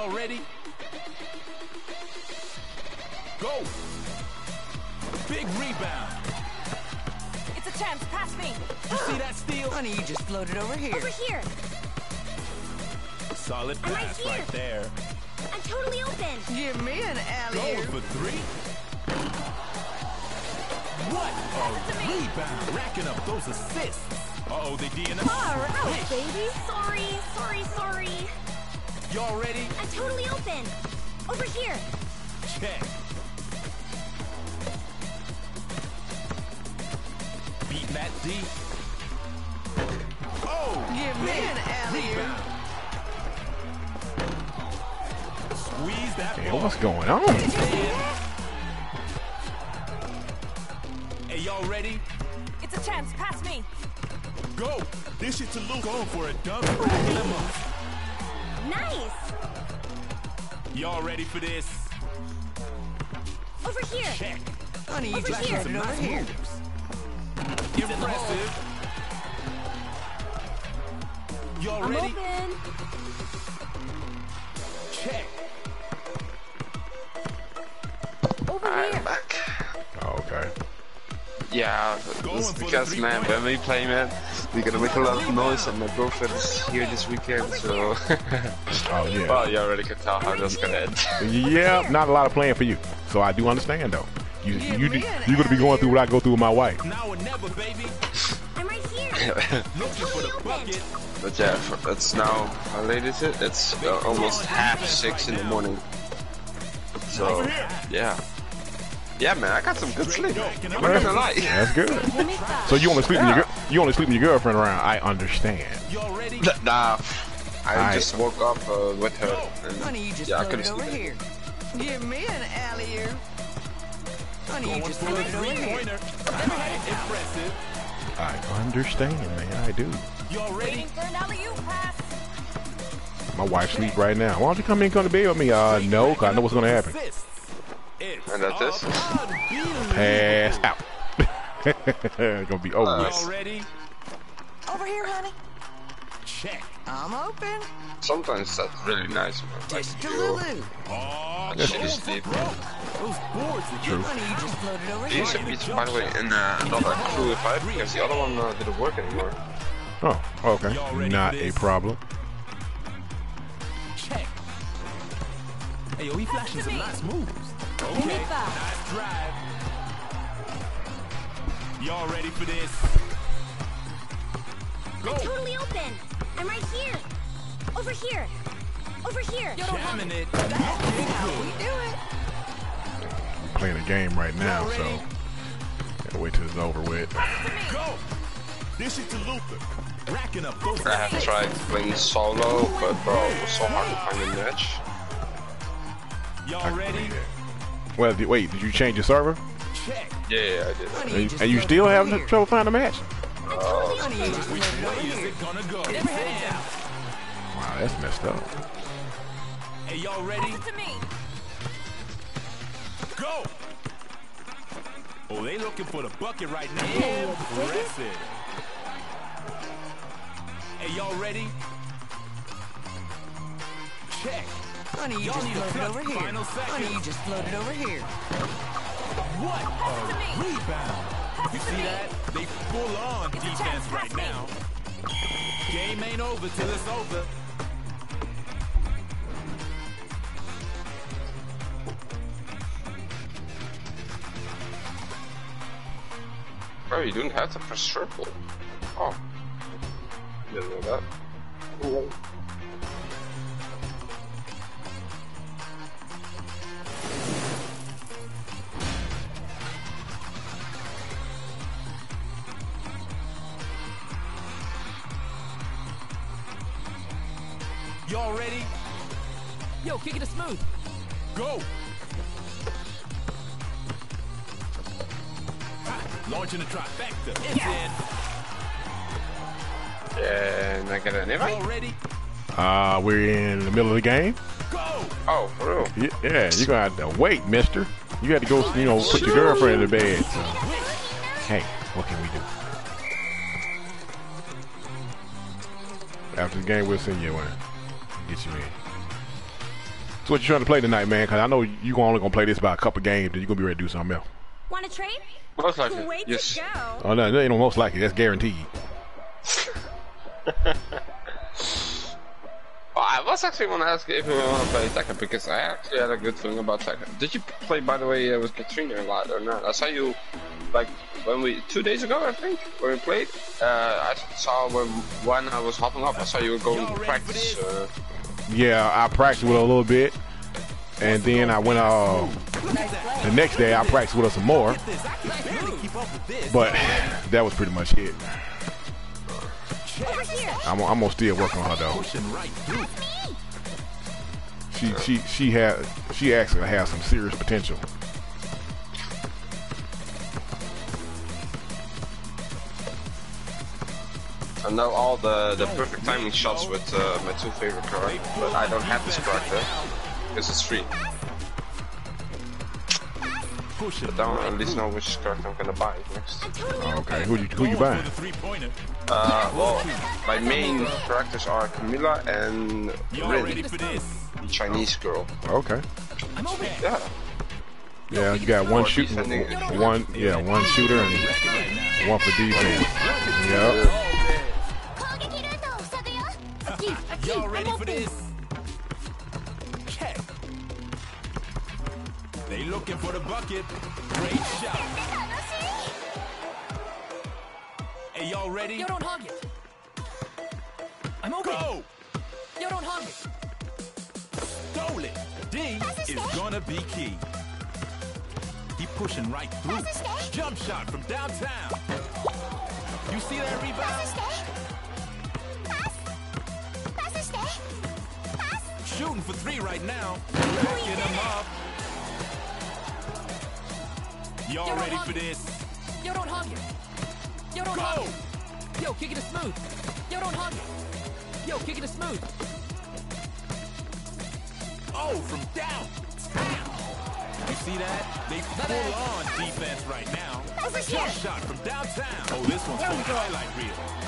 Y'all? Go! Big rebound. It's a chance. Pass me. You see that steal? Honey, you just floated over here. Over here. Solid I'm right pass right there. I'm totally open. Give me an alley. Going for three. What a rebound. Racking up those assists. Uh-oh, they DNF. Far out, baby. Sorry, sorry, sorry. Y'all ready? I'm totally open. Over here. Check. Beat that D. Oh! Give me an alley. Squeeze that Hey, ball. what's going on? Hey, y'all ready? It's a chance. Pass me. Go! Dish it to Luke. Going for a dunk. Racking them up. Nice. Y'all ready for this? Over here. Check. Honey, you Over just here. floated over Nice here. moves. Impressive. Y'all I'm ready? open. Check. Over I'm here. back. Oh, okay. Yeah, Going it's for the because man, three-pointer. when we play man, we gotta make a lot of noise and my girlfriend is here this weekend, so Oh yeah. well you already can tell how that's gonna end. Yeah, not a lot of playing for you. So I do understand though. You, yeah, you, you, you're gonna be going through what I go through with my wife. Now or never, baby. I'm right here. Looking for the bucket. but yeah, for- it's now how late is it? It's uh, almost half six in the morning. So yeah, yeah man, I got some good sleep. I'm not gonna lie. That's good. So you only sleep in your gir- you only sleep in your girlfriend around. I understand. Y'all? Nah, I Alright. just woke up uh, with her. And, Honey, you just yeah, I couldn't over sleep. here. Give me an alley. Honey, you Going just for the floated over here. three-pointer. Impressive. I understand, man. I do. Y'all ready? Waiting for an alley-oop pass. My wife sleep right now. Why don't you come in and come to bed with me? Uh, no, 'cause I know what's gonna happen. And that's this? Pass out. It's gonna be over with. Y'all ready? Over here, honey. Check. I'm open. Sometimes that's really nice, man. Like Dish to you, Lulu. Oh, That's going just deep. Those boards are True. Honey, you just floated over These here. are beats, by the way, in uh, another crew if I because the other one uh, didn't work anymore. Oh, okay. Not a problem. check. Hey, yo, he flashing some nice moves. Okay, nice drive. Y'all ready for this? Go. I'm totally open. I'm right here. Over here. Over here. Jamming it. How we do it? Playing a game right now, so ready? gotta wait till it's over with. Go. Dish it to Luther. Racking up those I have tried playing solo, but bro, it was so hard to find a match. Y'all ready? Well, wait, did you change your server? Check. Yeah, yeah, I did. Honey, And, you and you still having here. trouble finding a match? Honey, you Which way is it gonna go? Wow, that's messed up. Hey, y'all ready? To me. Go. Oh, they looking for the bucket right now. Impressive. Hey, y'all ready? Check. Honey, you Y'all just floated over here. final Honey, you just floated over here. What a rebound. You see that? They full on It's defense right me. now. Game ain't over till it's over. Bro, you don't have to press circle. Oh. Didn't know that. Y'all ready? Yo, kick it smooth. Go. Ha, Launching the trifecta. It's And I get an in. invite? Y'all ready? Uh, we're in the middle of the game. Go. Oh, for real? Y- Yeah, you're gonna have to wait, mister. You got to go, you know, put your girlfriend in bed. So. Hey, what can we do? After the game, we'll send you one. Get you in. So what you trying to play tonight, man? Because I know you only gonna play this about a couple games, then you gonna be ready to do something else. Want to trade? Most likely. Way yes. to go. Oh no, that ain't no most likely. That's guaranteed. I was actually going to ask if you want to play Tekken because I actually had a good feeling about Tekken. Did you play, by the way, uh, with Katrina a lot or not? I saw you, like, when we, two days ago, I think, when we played. Uh, I saw when, when I was hopping up, I saw you were going to practice. Uh, Yeah, I practiced with her a little bit, and then I went. Uh, the next day I practiced with her some more, but that was pretty much it. I'm, I'm gonna still work on her though. She she she had she actually has some serious potential. I know all the, the perfect timing shots with uh, my two favorite characters, but I don't have this character because it's free. Pushing But I don't right at least know which character I'm gonna buy next. I'm Okay, who you who you Going buying? the three-pointer. Uh, well, my main characters are Camilla and Y'all Rin, the Chinese girl. Okay. Yeah. Yeah, you got one Or shoot, defending. one yeah, one shooter and one for defense. Yep. looking for the bucket. Great shot. Hey, y'all ready? Yo, don't hog it. I'm okay. Go! Yo, don't hog it. Stole it. D is gonna be key. Keep pushing right through. Jump shot from downtown. You see that rebound? Pass. Pass. Pass. Shooting for three right now. Backing him up. Y'all ready for this? Yo, don't hog it. Yo, don't hog Go! it. Yo, kick it to smooth. Yo, don't hog it. Yo, kick it to smooth. Oh, from downtown. You see that? They full on defense right now. Over Jump here. shot from downtown. Oh, this one's for highlight reel.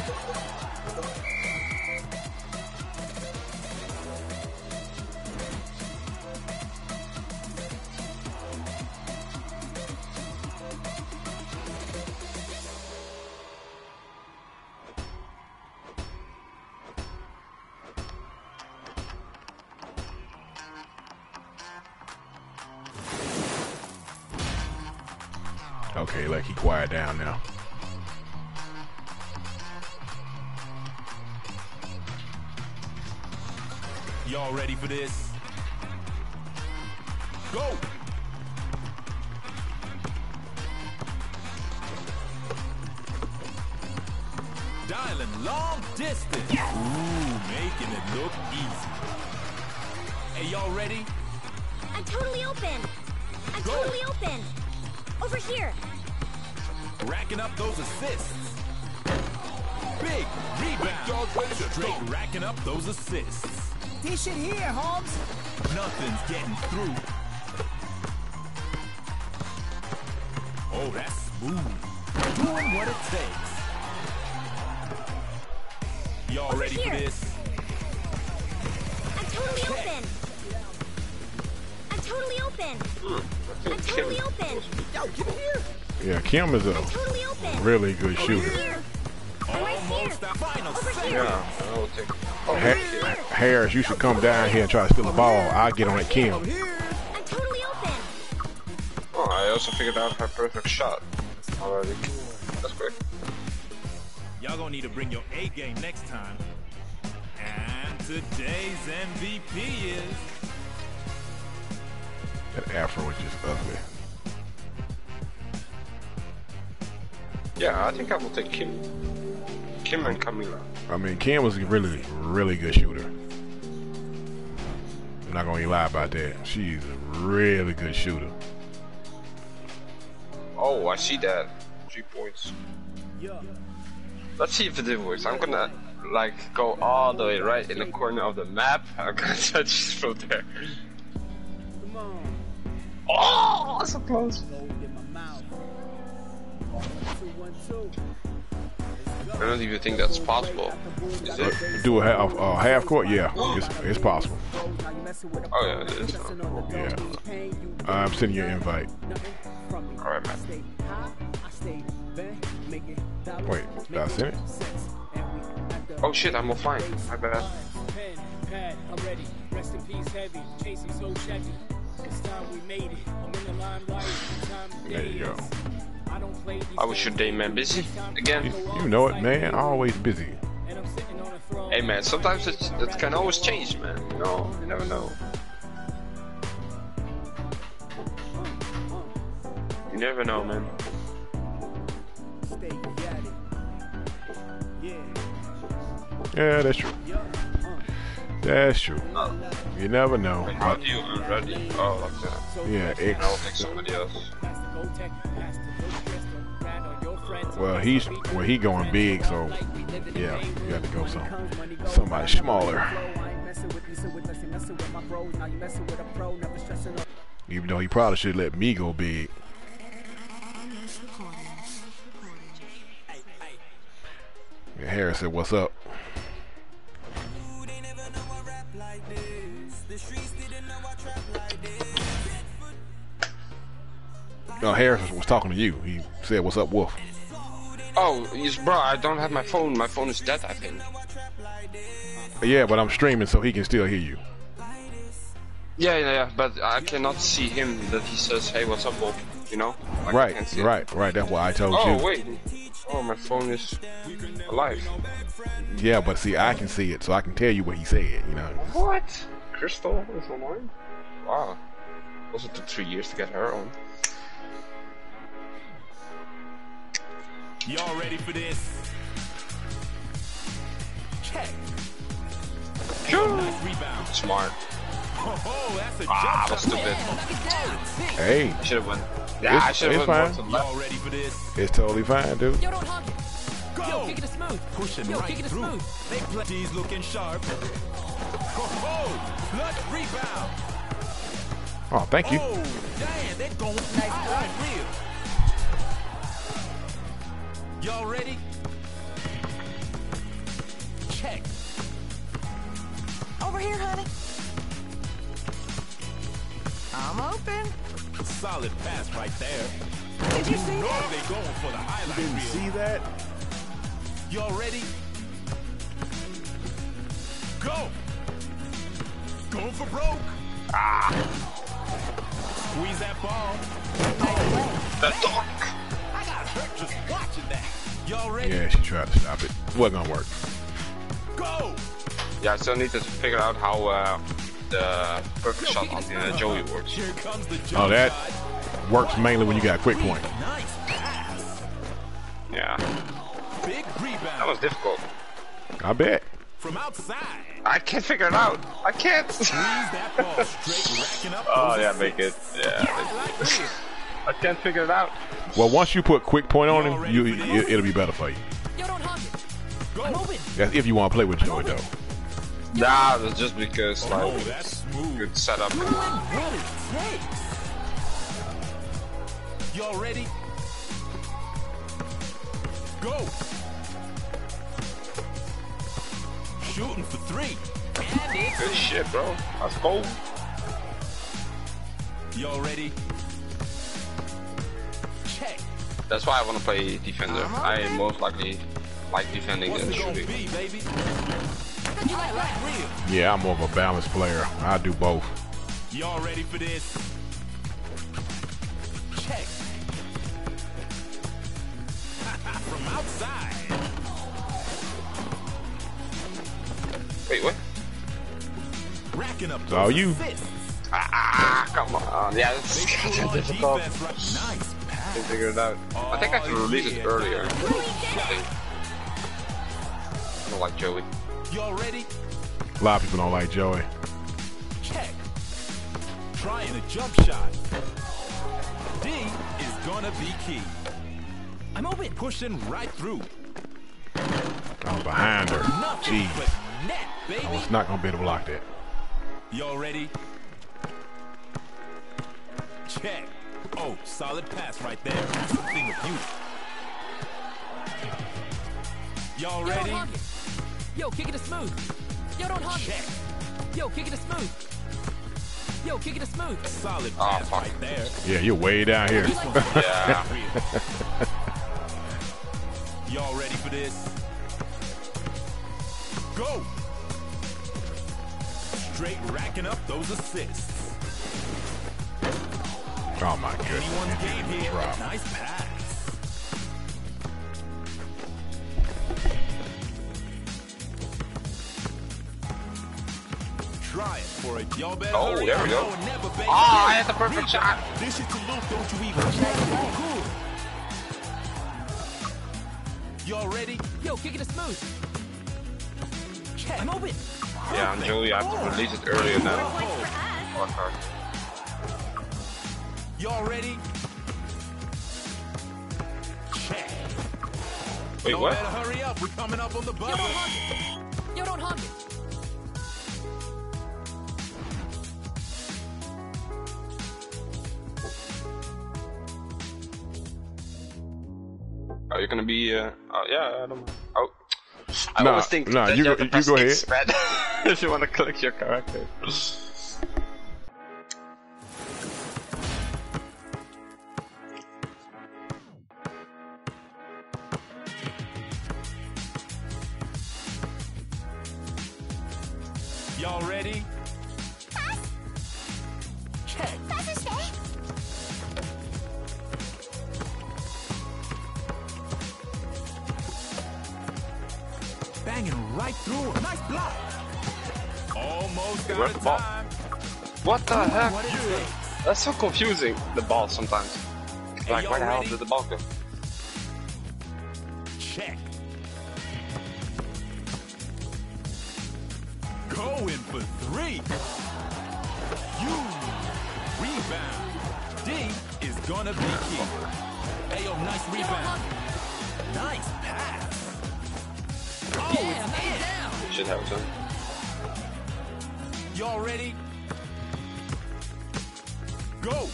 Kim is a Totally really good shooter. here. I'm right here. Almost the final Over second. here. Yeah, I will take. Oh, Ha- Harris, you should come down here and try to steal the ball. I'll get on that Kim. I'm totally open. oh, I also figured out her perfect shot already. That's great. Y'all gonna need to bring your A game next time. And today's MVP is That afro is just ugly. Yeah, I think I will take Kim. Kim and Camila. I mean, Kim was a really, really good shooter. I'm not gonna lie about that. She's a really good shooter. Oh, I see that. Three points. Let's see if it works. I'm gonna like go all the way right in the corner of the map. I'm gonna touch from there. Come on. Oh, so close. I don't even think that's possible. Is it? Do a half, uh, half court? Yeah, it's, it's possible. Oh yeah, it is. Yeah. I'm sending you an invite. Alright, man. Wait, send it? Oh shit, I'm offline. My bad. pad, I'm ready. Rest in peace, heavy. Chasing so Chevy. This time we made it. I'm in the limelight. Time There you go. I don't play these How was your day, man? Busy? Again? you know it, man. Always busy. and I'm sitting on a throne. Hey man, sometimes it's, it can always change, man. You know, you never know. You never know, man. Stay at it. Yeah. That's true. That's true. You never know. How do you? Oh, like that. Yeah, think somebody else. Well, he's well, he going big, so yeah, you got to go some somebody smaller. Even though he probably should let me go big. Yeah, Harris said, "What's up?" No, Harris was talking to you. He said, "What's up, Wolf?" Oh, yes, bro, I don't have my phone. My phone is dead, I think. Yeah, but I'm streaming, so he can still hear you. Yeah, yeah, yeah, but I cannot see him that he says, hey, what's up, Wolf? You know? Like, Right, it. right, right. That's what I told Oh, you. wait. Oh, my phone is alive. Yeah, but see, I can see it, so I can tell you what he said. You know. What? Crystal is online? Wow. Also took three years to get her on. Y'all ready for this? Check. Nice rebound. Smart. Oh, that's a Ah, jump that's shot. stupid. Hey, I should have won. Yeah, It's- I should have won fine. to the left. Y'all ready for this? it's totally fine, dude. Yo, don't hog it. Go! Yo, kick it smooth. Pushing Yo, right kick it through. smooth. They play. He's looking sharp. Oh, oh, clutch rebound. Oh, thank you. Oh, damn, they're going nice right real. Y'all ready? Check. Over here, honey. I'm open. Solid pass right there. Did you see that? they going for the highlight reel. See that? Y'all ready? Go! Going for broke. Ah! Squeeze that ball. The dog! I got hurt just watching that. Y'all ready? Yeah, she tried to stop it. Wasn't gonna work. Go! Yeah, I still need to figure out how uh, the perfect shot on uh, Joey works. Here comes the jump Oh, that shot. works mainly when you got quick point. Nice pass. Yeah, Big that was difficult. I bet. from outside. I can't figure it out. I can't. Squeeze that ball straight, racking up. oh yeah, make it. Yeah, Highlight reel. I can't figure it out. Well, once you put quick point on him, you it, it'll be better for you. Yo, don't hog it. Go. I'm open. That's if you want to play with Joey though. Nah, that's just because Oh, like that's smooth. good setup. Doing what it takes. Y'all ready? Go. Shooting for three. Good shit, bro. Let's go. Y'all ready? That's why I want to play defender. I most likely like defending What's than shooting. be, baby? Highlight reel. Yeah, I'm more of a balanced player. I do both. Y'all ready for this? Check. From outside. Wait, what? Racking up all you. assists. Ah, come on. Yeah, They it's put kind on of difficult defense right. Nice to pass. figure it out. I think I have to Oh, release it earlier. I don't like Joey. Y'all ready? A lot of people don't like Joey. Check. Trying a jump shot. D is gonna be key. I'm open. Pushing right through. I was behind her. Nothing Jeez, but net, baby. I was not gonna be able to block that. Y'all ready? Check. Oh, solid pass right there. That's a thing of beauty. Yo, kick it to smooth. Yo, don't hug Check. it. Yo, kick it to smooth. Yo, kick it to smooth. Solid Oh, pass fuck. right there. Yeah, you're way down here. Yeah. Y'all ready for this? Go! Straight racking up those assists. Oh my goodness. Game here. Drop. Nice pass. Try it for it. Y'all better Oh, there we go. Now never, baby. Ah, I had the perfect shot. This is to Luke, don't you even check it. Cool. Y'all ready? Yo, kick it to smooth. I'm open. Yeah, and Joey, I have to release it earlier now. Oh, Fuck her. Y'all ready? Check. Wait, Y'all what? better hurry up. We're coming up on the Yo, buzzer. don't hug it. Yo, don't hug it. Are you gonna be? Uh, uh yeah, I don't. Oh, I Nah, always think nah, that you you, have go- to press you go X, man, if you want to click your character. So confusing. The ball sometimes. Like, y'all where the hell did the ball go? Check. Going for three. You rebound. D is gonna be key. Hey, yo, nice rebound. Nice pass. Oh, Yeah, knock it down. Should have done. y'all ready? Go.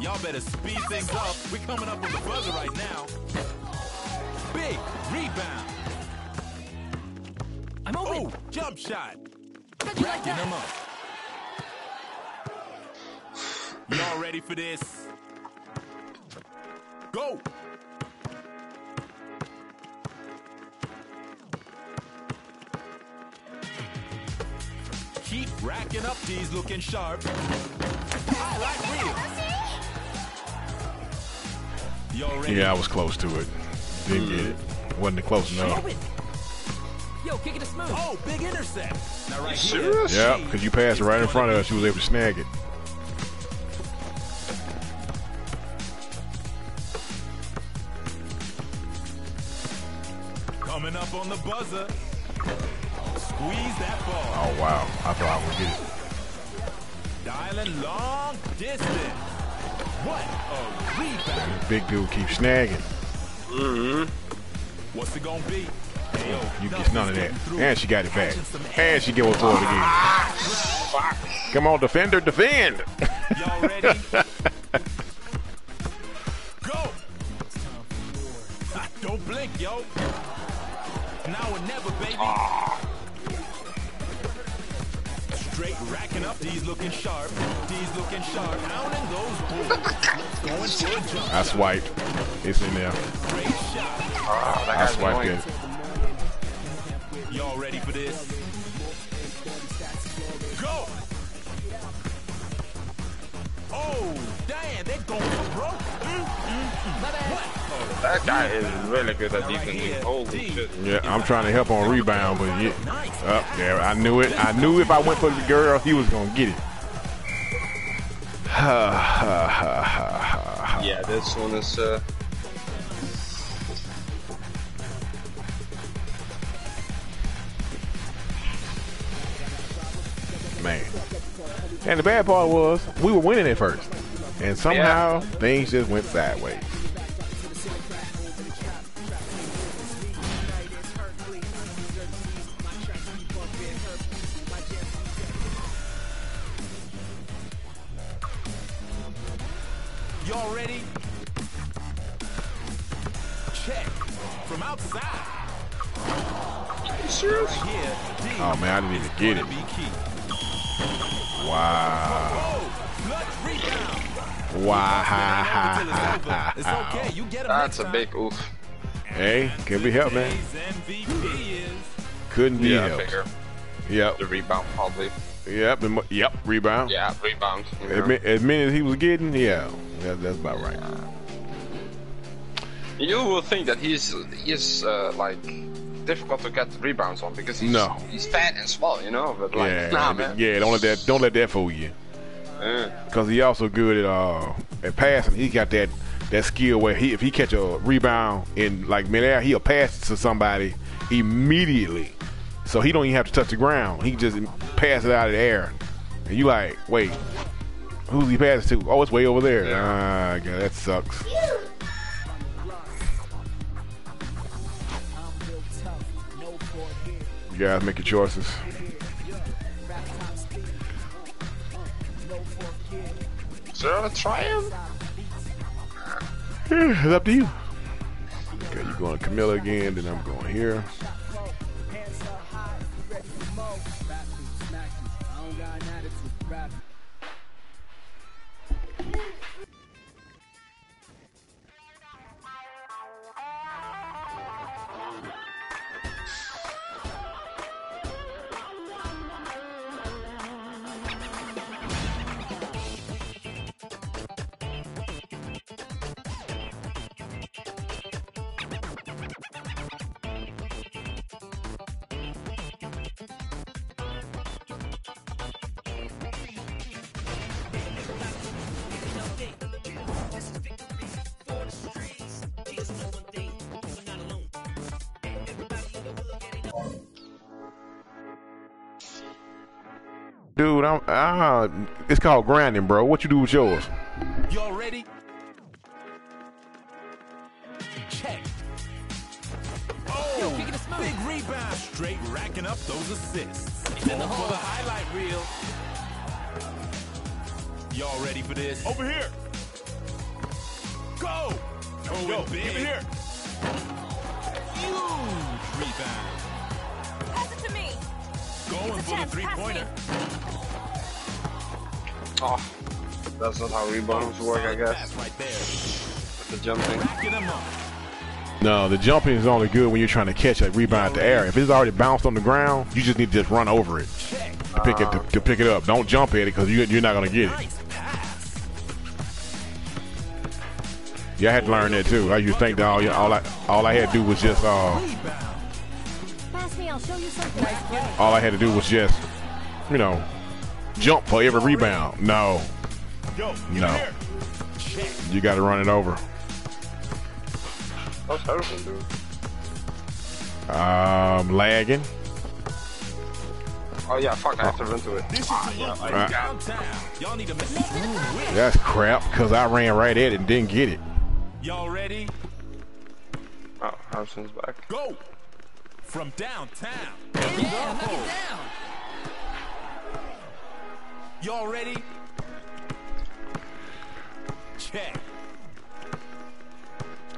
Y'all better speed things up. We're coming up on the buzzer right now. Big rebound. I'm open. Oh, jump shot. How'd you like Racking him up. Y'all ready for this? Go. Keep racking up these looking sharp. I like real. Yeah, I was close to it. Didn't get it. Wasn't close enough. Yo, kick it to smooth. Oh, big intercept. Now right You here. Yeah, because you passed right in front of us. She was able to snag it. Coming up on the buzzer. Squeeze that ball. Oh, wow. I thought I would get it. Dialing long distance. What a rebound. This big dude keeps snagging. hmm What's it gonna be? Hey, yo, You get none of that. And she got it back. And she gave it for it again. Come on, defender, defend. Y'all ready? a jump. I swiped. It's in there. Great shot. Ah, I swiped annoying. it. Y'all ready for this? Go! Oh, damn, they're going for broke. Mm, mm, mm. What? That guy is really good at Now right defending. Holy shit. Yeah, I'm trying to help on rebound, but yeah. Nice. Up there. I knew it. I knew if I went for the girl, he was going to get it. Yeah, this one is. Uh, Man. And the bad part was, we were winning at first. And somehow, things just went sideways. From outside. Serious? Here, Oh man, I didn't even get it. Be key. Wow. Oh, clutch rebound. Wow. It's okay. You get him That's a big oof. Hey, can be helped, man. Today's MVP is Couldn't be Yeah, helped. figure. Yep. The rebound, probably. Yep. Yep. Rebound. Yeah, rebound. you As, know. as many as he was getting, yeah, that, that's about right. You will think that he's he's uh, like difficult to get rebounds on because he's No. he's fat and small, you know. But like, yeah, nah, man. yeah. Don't let that don't let that fool you. Yeah. Cause he also good at uh at passing. He got that that skill where he if he catch a rebound in like midair, he'll pass it to somebody immediately. So he don't even have to touch the ground. He just pass it out of the air. And you like, wait, who's he passing to? Oh, it's way over there. Ah, yeah, that sucks. You guys make your choices. Is there a him? Yeah, it's up to you. Okay, you're going to Camilla again, then I'm going here. Dude, I'm ah, it's called grinding, bro. What you do with yours? Y'all ready? Check. Oh, kick it smooth. big rebound. Straight racking up those assists. Going for the highlight reel. Y'all ready for this? Over here. That's not how rebounds work, I guess. pass right there. With the jumping. Racking them up. No, the jumping is only good when you're trying to catch a rebound at the air. If it's already bounced on the ground, you just need to just run over it to pick it to, to pick it up. Don't jump at it because you, you're not gonna get it. Nice. Yeah, I had to learn that too. I used to think that all, all I all I had to do was just uh Rebound. Pass me, I'll show you something. Nice play. all I had to do was just you know jump for every rebound. No, Yo, no, check. you got to run it over. What's Harrison do? Um, lagging. Oh yeah, fuck, I have to run to it. This is Ah, yeah, look right. Y'all need to make this move quick. That's crap because I ran right at it and didn't get it. Y'all ready? Oh, Harrison's back. Go! From downtown. Yeah, knock it down. Y'all ready? Check.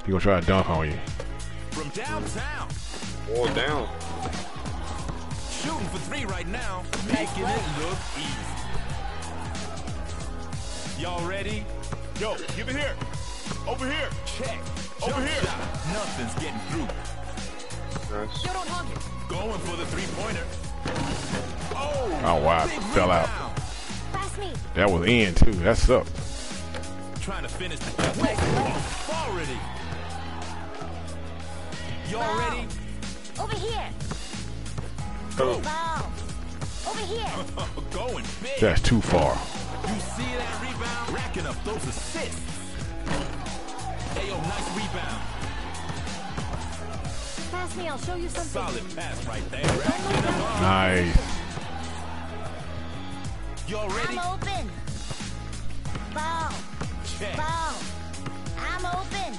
He gonna try to dunk on you. From downtown. Oh, down. Shooting for three right now. Making it look easy. Y'all ready? Yo, give it here. Over here. Check. Over Jump here. shot. Nothing's getting through. Nice. Yo, don't hog it. Going for the three-pointer. Oh! Oh wow, fell out. Pass me. That was in too. That sucked. Trying to finish the Already. Y'all ready? Over here. Oh, Ball. Over here. Going big. That's too far. You see that rebound? Racking up those assists. Hey, yo, nice rebound. Pass me, I'll show you something. Solid pass right there. Racking up. Nice. Y'all ready? I'm open. Ball. Check. Ball. I'm open.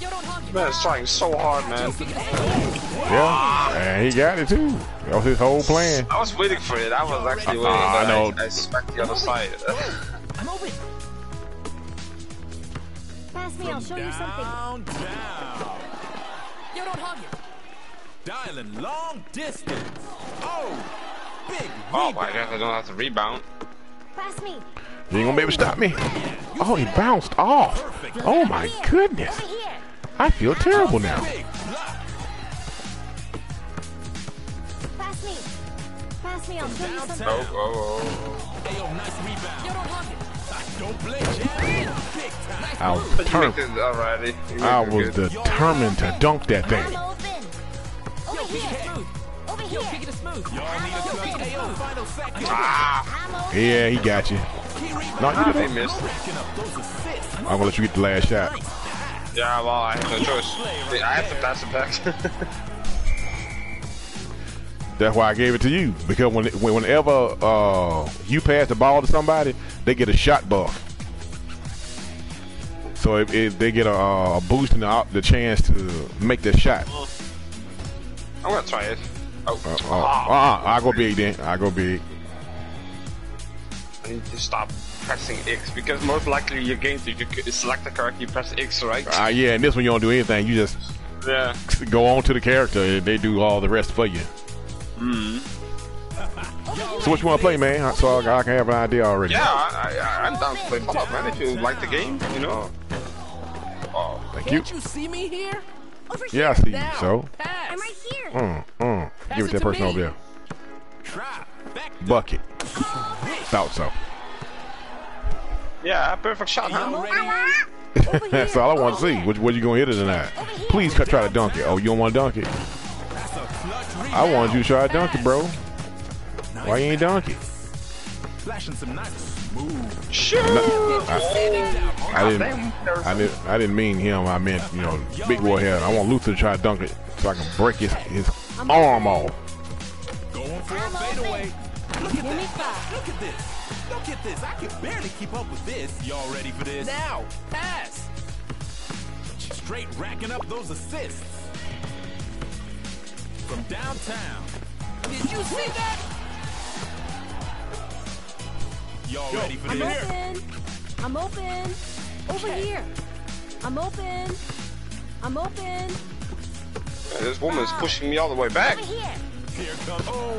Yo, don't hog man, it's trying so hard, man. Kick it smooth. Yeah, and he got it too. That was his whole plan. I was waiting for it. I was actually waiting, Ah, I but know. I, I smacked the other side. I'm open. Pass me, I'll show you something. Down, down. Yo, don't hog it. Dialing long distance. Oh, big Oh my rebound. god, I don't have to rebound. Pass me. You ain't gonna be able to stop me. Oh, he bounced off. Oh my goodness. I feel terrible now. Pass me. Pass me, I'll show you something. Oh, oh, oh. Ayo, nice rebound. Yo, don't hog it. Don't blink, jam. Big time. I was, determined, make it already. You I was determined to dunk that thing. open. Over Yo, kick it here. smooth. Over Yo, here. kick it smooth. Y'all need a I'm clutch. open. Ayo, final second. I'm open. Yeah, he got you. No, you Ah, did they missed. Racking up those assists. I'm gonna let you get the last shot. Yeah, well, I have no choice. I have to pass it back. That's why I gave it to you because when, when whenever uh, you pass the ball to somebody, they get a shot buff. So if, if they get a, uh, a boost in the, the chance to make the shot. I'm gonna try it. Oh, Uh, uh, uh, I go big then. I go big. I need to stop pressing X because most likely your game if you select the character, you press X, right? Uh, yeah, and this one you don't do anything. You just Yeah. go on to the character and they do all the rest for you. So what you want to play, man? So I, I can have an idea already. Yeah, I, I, I'm down to play Fallout, man. If you like the game, you know. Oh, Thank you. Can't you see me here? Over here. Yeah, I see you. So, Pass. I'm right here. mm, mm. give it it to that person me. over there. Try. Back Bucket. Thought so. yeah, perfect shot, huh? Y'all ready? Over here. That's all I want to see. What, what you gonna hit it tonight? Please cut- try to dunk it. Oh, you don't want to dunk it? That's a clutch rebound. I wanted you to try to dunk it, bro. Why you ain't dunk it? Flashing some nice smooth. Shoot! I didn't. I didn't. I didn't mean him. I meant you know, big boy here. I want Luther to try to dunk it so I can break his his arm off. Going for a I'm fadeaway. Look at Give this. Look at this. Look at this. I can barely keep up with this. Y'all ready for this? Now. Pass. Straight racking up those assists. From downtown. Did you see that? Y'all ready for I'm this? open. I'm open. Over here. I'm open. I'm open. This woman is pushing me all the way back. Over here. Here comes. Oh,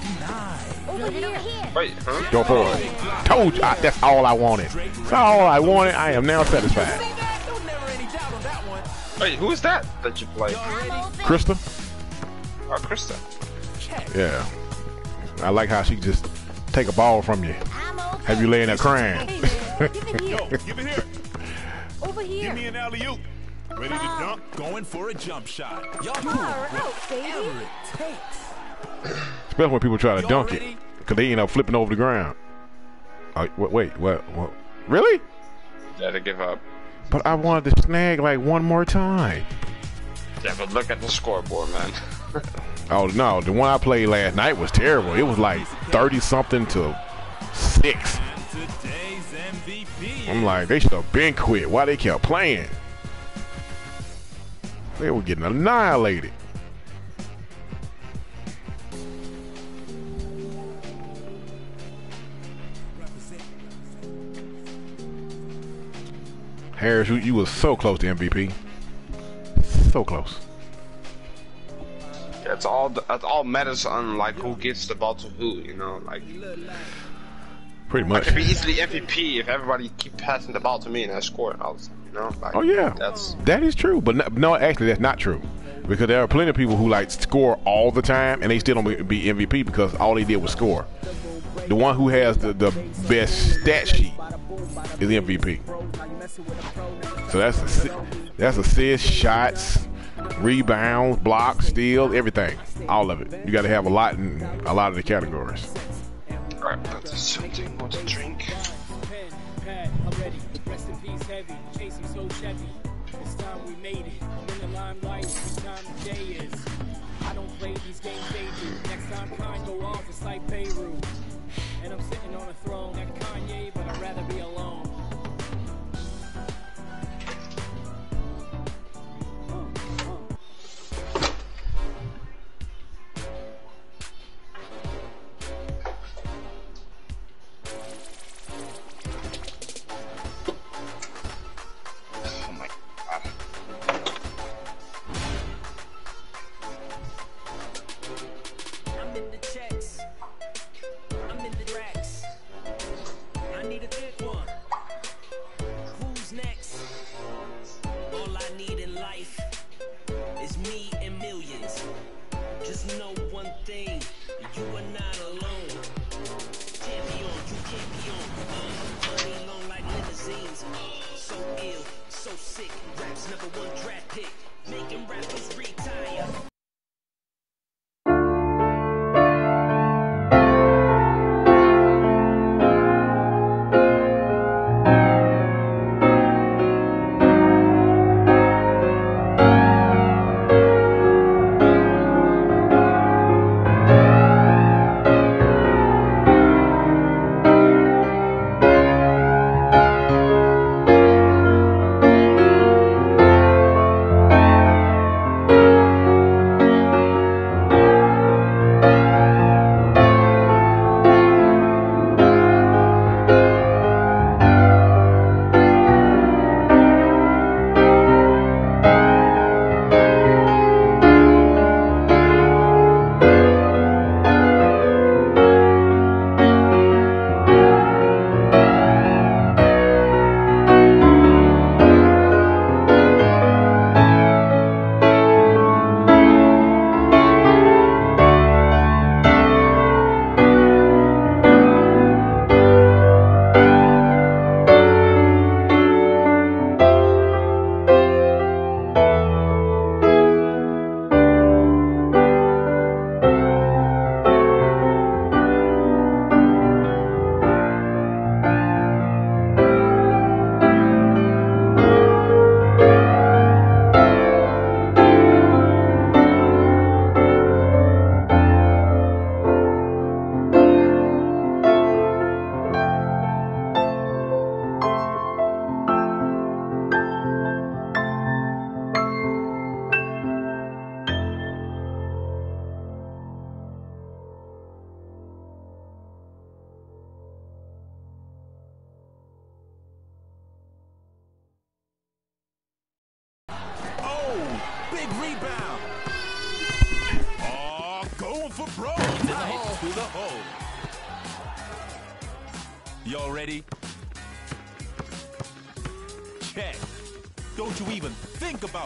denied. Over here. Wait, huh? Go for it. Told you. I, that's all I wanted. That's all I wanted. I am now satisfied. See that? Don't never any doubt on that one. Wait, who is that that you play? Y'all ready? I'm open. Krista. Oh, Krista. Yeah. I like how she just take a ball from you. Have you laying there crying? Hey. Give it here. Give it here. Over here. Give me an alley oop. Ready to dunk? Going for a jump shot. Y'all Far do out, whatever baby. it takes. Especially when people try to dunk ready? it, because they end up flipping over the ground. Uh, oh, wait, wait, what, what? Really? Yeah, to give up. But I wanted to snag like one more time. Yeah, but look at the scoreboard, man. Oh no, the one I played last night was terrible. It was like thirty something to six. And today's MVP. I'm like, they should have been quit. Why they kept playing? They were getting annihilated. Harris, you, you was so close to MVP. So close. It's all it all matters on like who gets the ball to who, you know. Like Pretty much. I could be easily MVP if everybody keep passing the ball to me and I score. I was, know. Like, Oh yeah, That's that is true. But no, no, actually, that's not true. Because there are plenty of people who like score all the time and they still don't be- MVP because all they did was score. The one who has the, the best stat sheet is the MVP. So that's assi- that's assists, shots, rebounds, blocks, steals, everything, all of it. You got to have a lot in a lot of the categories. alright. That's something more to drink. So Chevy. This time we made it. I'm in the limelight. This time the day is. I don't play these games they do. Next time kind go off, it's like Beirut. And I'm sitting on a throne like Kanye, but I'd rather be alone.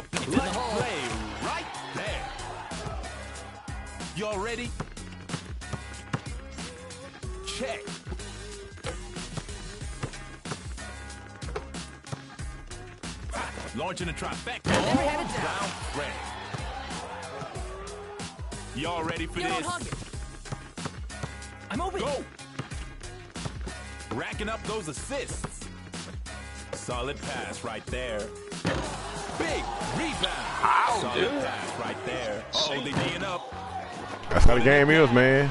About Let's play right there. Y'all ready? Check. Launching a trifecta. Never had a doubt. Down Fred. Y'all ready for You this? I'm open. Go! Racking up those assists. Solid pass right there. Big rebound. Solid dude. pass right there. Oh, they D'ing up. That's how the game is, man.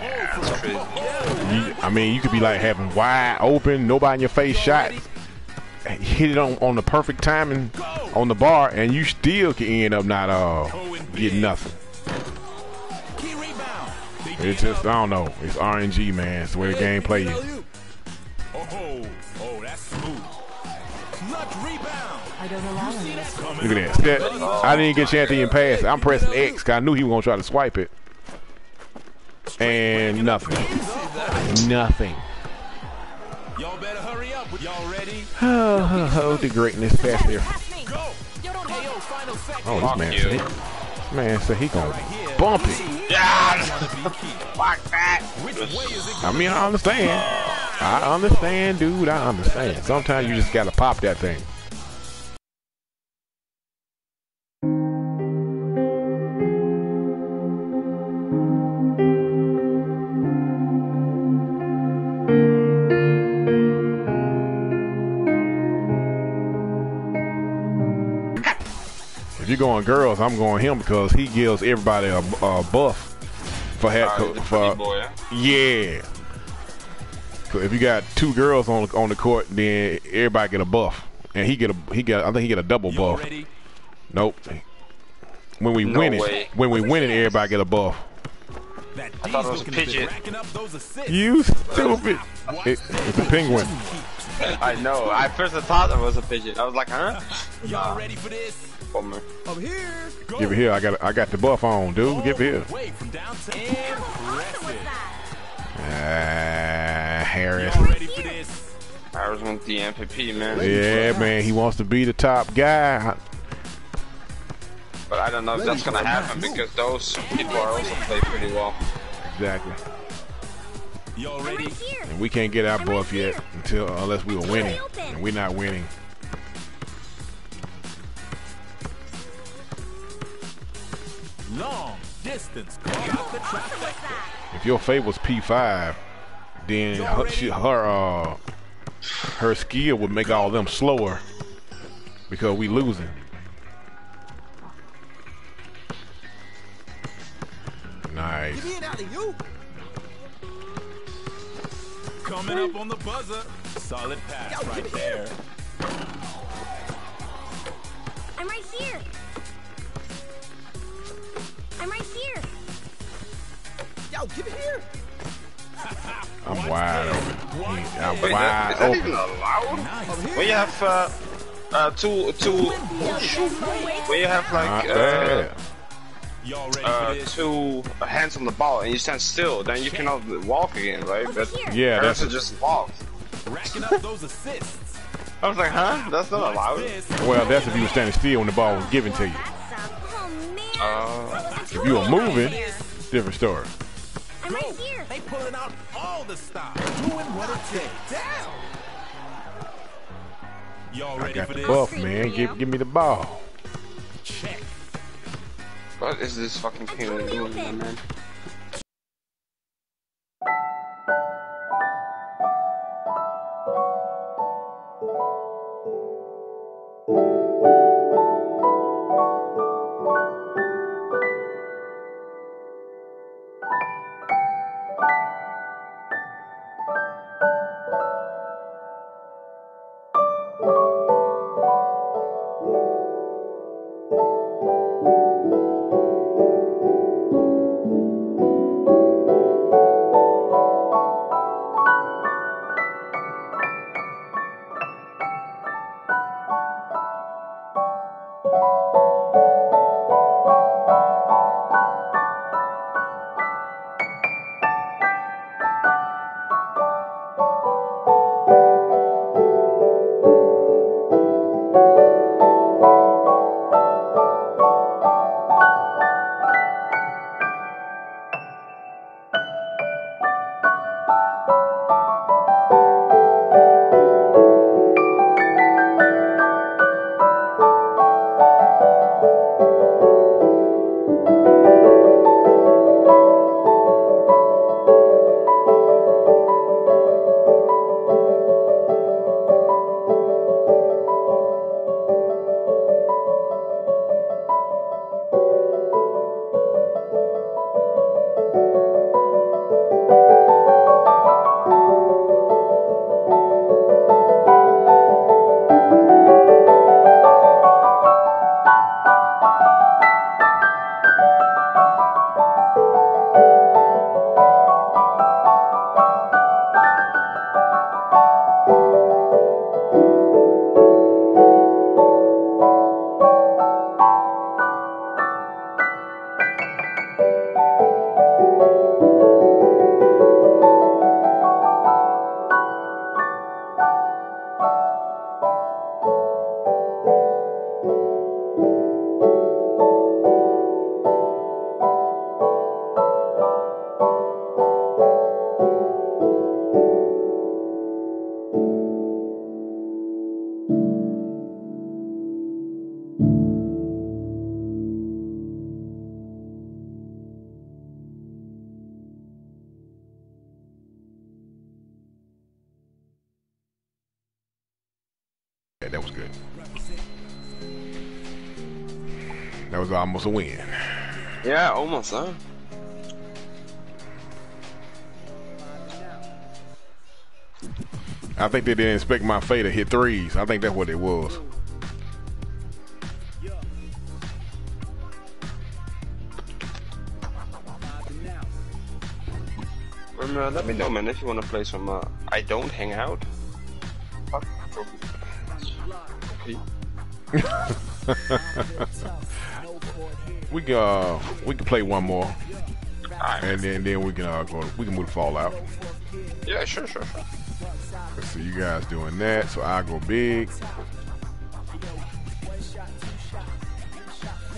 That's crazy. You, I mean, you could be like having wide open, nobody in your face shots. Hit it on, on the perfect timing on the bar, and you still can end up not uh getting nothing. Key rebound. They It's just. I don't know. It's RNG, man. It's the way the game plays. Look at that. See that? I didn't get a chance to even pass. I'm pressing X because I knew he was gonna try to swipe it, and nothing. Nothing. Y'all better hurry up. Y'all ready? Oh, the greatness past there. Pass me. Go. You don't Hey, yo, hug final second. Oh, this man said he, man said he gonna bump it. Fuck that. Which way is it I mean, I understand. I understand, dude. I understand. Sometimes you just gotta pop that thing. You're going girls, I'm going him because he gives everybody a, a buff for ha- Uh, the for pretty boy, huh? yeah. 'Cause if you got two girls on on the court, then everybody get a buff, and he get a he get I think he get a double Y'all buff. ready? Nope. When we No win way. it, when we win it, everybody get a buff. That I thought it was a looking to be pigeon. racking up those assists. You stupid! It, it's a penguin. I know. I first thought it was a pigeon. I was like, huh? Y'all ready for this? Bummer. Up here. Go. Give it here. I got I got the buff on, dude. Give it here. Way from downtown. Impressive. Ah, Harris. Y'all ready for this? I was want the MVP, man. Yeah, man. He wants to be the top guy. But I don't know if that's gonna happen because those people are also play pretty well. Exactly. Y'all ready? And we can't get our buff yet until unless we were winning, and we're not winning. Long distance. Call out the trifecta. If your Fable's P5, then her, she, her uh her skill would make all them slower because we losing. Nice. Give me an alley you. Coming up on the buzzer. Solid pass right there. I'm right here. I'm right here. Yo, give it here. I'm wide open. I'm Wait, wide is that even open. allowed? When you have uh, uh, two, two, when you have like uh, bad. Y'all ready uh, two hands on the ball and you stand still, then you cannot walk again, right? But Yeah, that's just walked. Racking up those assists. I was like, huh? That's not Watch allowed. well. That's if you were standing still when the ball was given to you. Oh. Uh, If you were moving, different story. I'm right here. They pulling out all the stops, doing what it takes. Down. Y'all I got for the this? buff, man. Give give me the ball. Check. what is this fucking penguin doing, my man? Almost a win. Yeah, almost, huh? I think they didn't expect my fade to hit threes. I think that's what it was. Remember, let me know, man, if you want to play some uh, I Don't Hang Out. Fuck. We can uh, we can play one more, Alright. and then then we can uh, go. We can move to Fallout. Yeah, sure, sure, sure. Let's see you guys doing that. So I go big.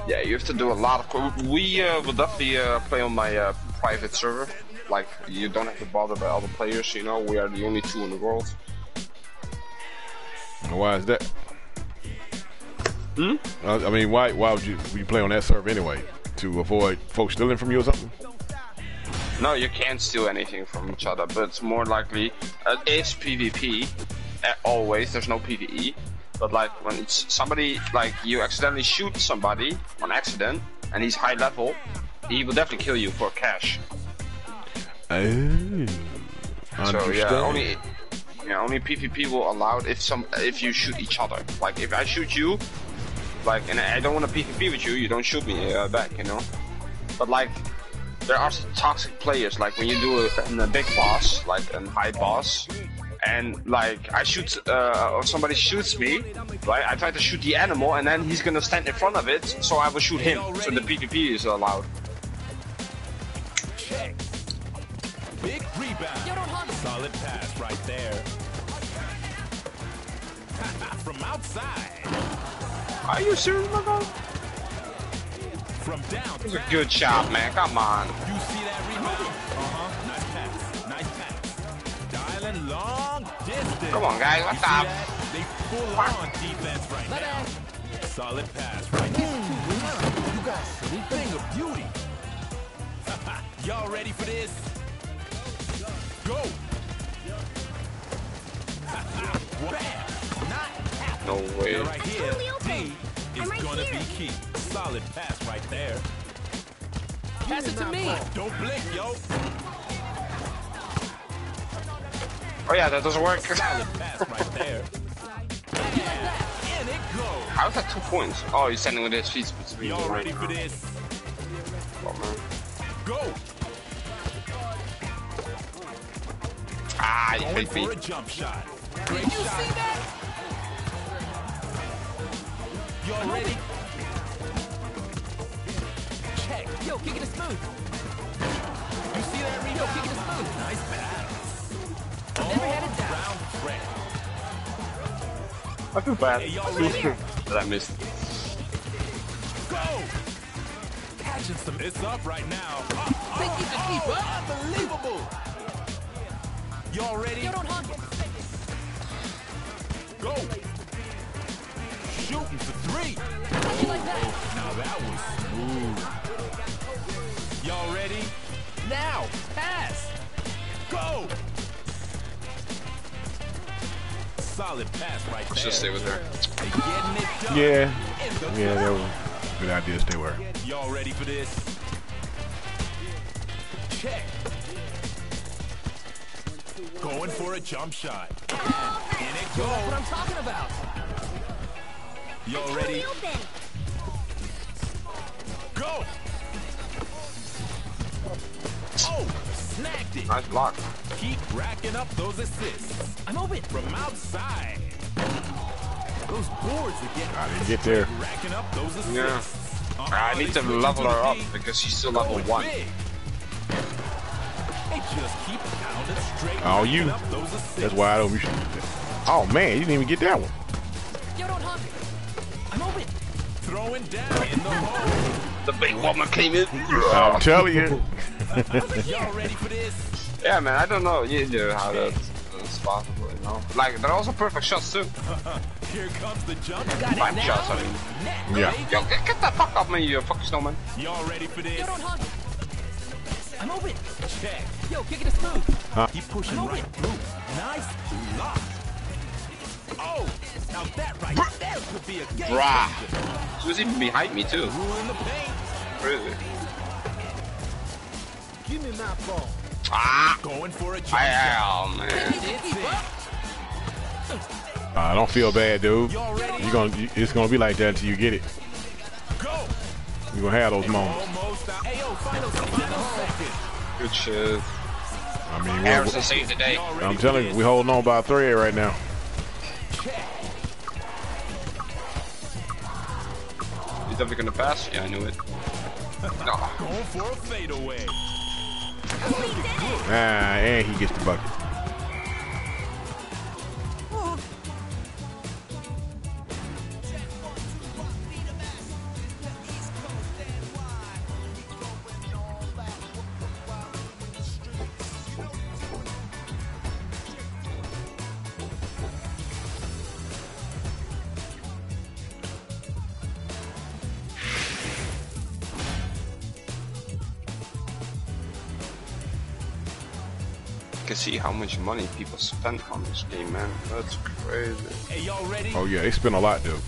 Yeah, you have to do a lot of. We uh, will definitely uh, play on my uh, private server. Like you don't have to bother by other players. You know, we are the only two in the world. Why is that? Hmm? Uh, I mean, why why would you would you play on that server anyway? To avoid folks stealing from you or something? No, you can't steal anything from each other, but it's more likely uh, it's PvP. Uh, always, there's no PvE. But like when it's somebody like you accidentally shoot somebody on accident and he's high level, he will definitely kill you for cash. Oh, So yeah, only yeah, only PvP will allow it if some if you shoot each other. Like if I shoot you, like and I don't want to PvP with you, you don't shoot me uh, back, you know. But like there are some toxic players. Like when you do a, a big boss, like a high boss, and like I shoot uh, or somebody shoots me, right? I try to shoot the animal, and then he's gonna stand in front of it, so I will shoot him. So the PvP is allowed. Check. Big rebound. Solid pass right there. From outside. Are you serious, my guy? From down. It's a good shot, man. Come on. You see that rebound? Uh-huh. Nice pass. Nice pass. Dialing long distance. Come on, guys. You What's see up? They full on defense right now. Solid pass right there. You guys, thing of beauty. Y'all ready for this? Go. Bam. Not No way. Now right here, D is gonna be key. Solid pass right there. Pass it to me. Don't blink, yo. Oh yeah, that doesn't work. Solid pass right there. Yeah, in it goes. How's that two points? Oh, he's standing with his feet between Y'all ready right for this? Oh, man. Go. Ah, you Going hit me. for a jump shot. Did you see that? Y'all ready? Check. Yo, kick it smooth. You see that Yo, rebound? kick it smooth. Nice pass. Never had it down. Round threat. I feel bad. Hey, that I missed. Go. Catching some. It's up right now. Think you can keep up? Oh, unbelievable. Y'all ready? Yo, don't hug it. Go. Shooting for three. You like that? Now that was smooth. Y'all ready? Now, pass. Go. Solid pass right there. Just stay with her. They getting it done. Yeah, yeah, that was a good idea. Stay where. Y'all ready for this? Check. Going for a jump shot. And in it That's what. I'm talking about. Y'all ready? Go. Oh, snagged it. Nice block. Keep racking up those assists. I'm open. From outside. Those boards are getting I didn't get there. racking up those assists. Yeah. Uh-oh, I need to level her up because she's still level one. just keep straight. Oh, you. Those. That's why I don't. You should, oh man, you didn't even get that one. Throwing down in the hole. The big woman came in. I'm telling you. Y'all ready for this? Yeah, man. I don't know either how that is possible. You know, like they're also perfect shots too. Here comes the jump. Five shots. I mean. Yeah. Yo, get, get the fuck off me, you fucking snowman. Y'all ready for this? Yo, don't hug it. I'm open. Check. Yo, kick it smooth. He pushing right through. Nice block. Oh, now that right there could be a game Bruh. changer. She was even behind me too. Ruling the paint. Really. Give me my ball. Ah. Going for a jump shot. Wow, man. It's it. Uh, don't feel bad, dude. Y'all ready? You're gonna. you- It's gonna be like that until you get it. Go. You're gonna have those moments. Almost out. Hey, yo, final, final second. Good shit. I mean, we're, Harrison saved the day. I'm telling you, this? we holding on by a thread right now. Check. He's definitely gonna pass. Yeah, I knew it. No. Going for a fadeaway. Ah, and he gets the bucket. Can see how much money people spend on this game, man. That's crazy. Hey, y'all ready? Oh yeah, they spend a lot, dude.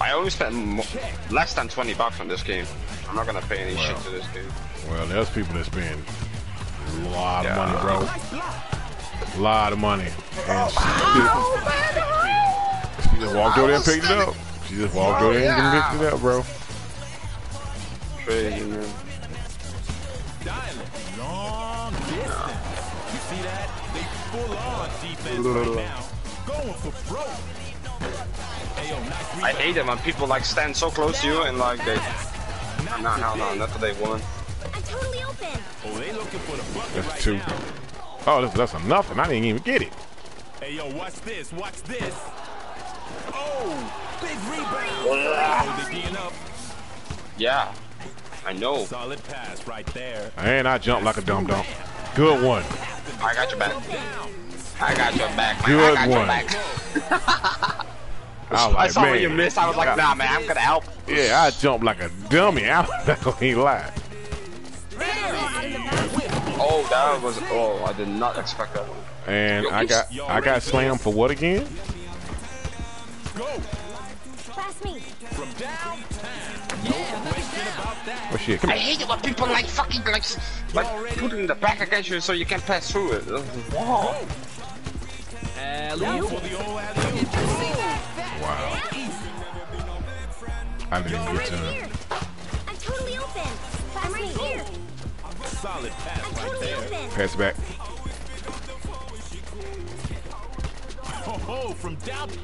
I only spent mo- less than 20 bucks on this game. I'm not gonna pay any shit to this game. Well, there's people that spend a lot Yeah. of money, bro. A lot of money. And she, just, she just walked over there and picked it up. She just walked over there and picked it up, bro. I hate it when people like stand so close to you and like they. No, no, no, not today, woman. I'm totally open. Oh, they looking for the bucket That's right two. now. Oh, that's, that's a nothing. I didn't even get it. Hey, yo, watch this. Watch this. Oh, big rebound. Oh, they D'ing up. Yeah, I know. Solid pass right there. And I jumped like a dumb dumb. Good one. I got your back. I got your back. Man. Good I got your back. I was I saw man, when you missed. I was like, nah, man, I'm gonna help. Yeah, I jumped like a dummy. I'm not gonna even lie. Oh, that was. Oh, I did not expect that one. And I got I got slammed for what again? Go Pass me. from downtown. No question about that. What shit? Come I here. hate it when people like fucking like like put it in the back against you so you can pass through it. Wow. Alley-oop. For the old alley-oop. Wow. I didn't even get to him. I'm totally open. I'm right here. Solid pass I'm right totally there. open. Pass it back. Oh, from downtown.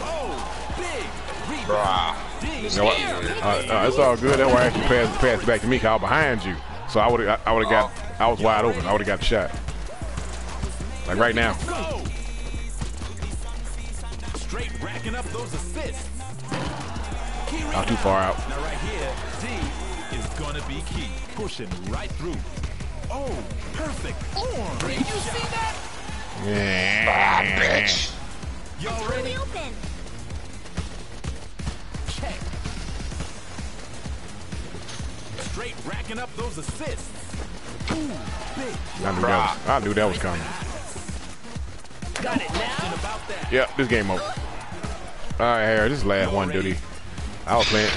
Oh, big rebound. Bruh. You know what? Uh, uh, it's all good. That's why I actually passed pass it back to me. Cause I was behind you, so I would have I would have got I was wide open. I would have got the shot. Like right now. Go. Straight racking up those assists. Not too far out. Now right here, D is gonna be key. Pushing right through. Oh, perfect. Form. Did you see that? Ah, Yeah. bitch. Y'all Totally ready? open. Check. Straight racking up those assists. Ooh, big. I knew that was, I knew that was coming. Yep, this game over. All right, Harry, this is last one duty. I was playing,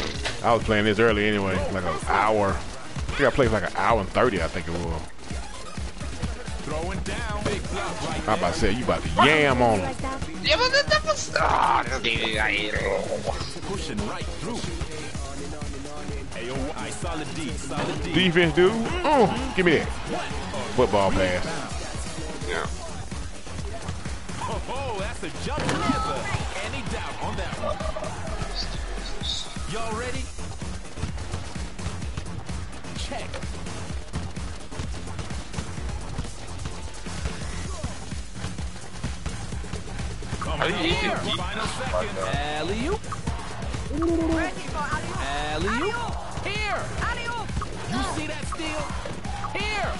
I was playing this early anyway, like an hour. I think I played for like an hour and thirty. I think it was. Throwing down. Big block right I'm about to say you about to yam on them. Like that. Yeah, but that, that was. Ah, this I hate it. Pushing right through. D. Defense, dude. Mm, give me that football pass. Yeah. Oh, oh, that's a jump never. Any doubt on that one. Y'all ready? Check. Come on here. Final second. Alley-oop. Alley-oop. Here. You see that steal? Here.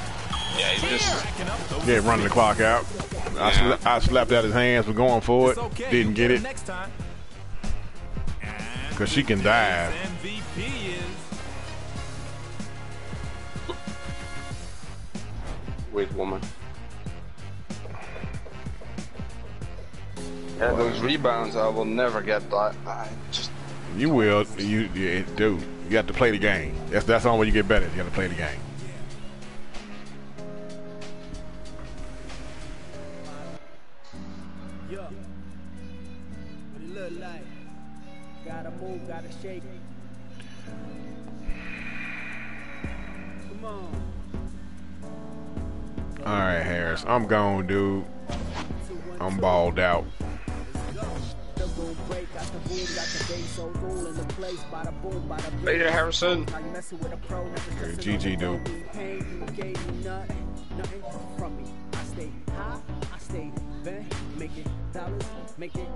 Yeah, he just. Racking Yeah, running the clock out. I, Yeah. sla- I slapped out his hands for going for it. Okay. Didn't get it Next time. Because she can dive. MVP is Wait, woman. Yeah, those rebounds, I will never get that. I just. You will. You, you dude. You got to play the game. That's that's the only way you get better. You got to play the game. Shake. Come on. All right, Harris. I'm gone, dude. I'm balled out. The boom break, got the boom, got the bass, so roll in the place, bada boom, bada boom. Later, Harrison. Now you messing with a pro, never stressing GG, dude. me. Pain, you gave me nothing, nothing from me. I stay high, I stay bent, making dollars, making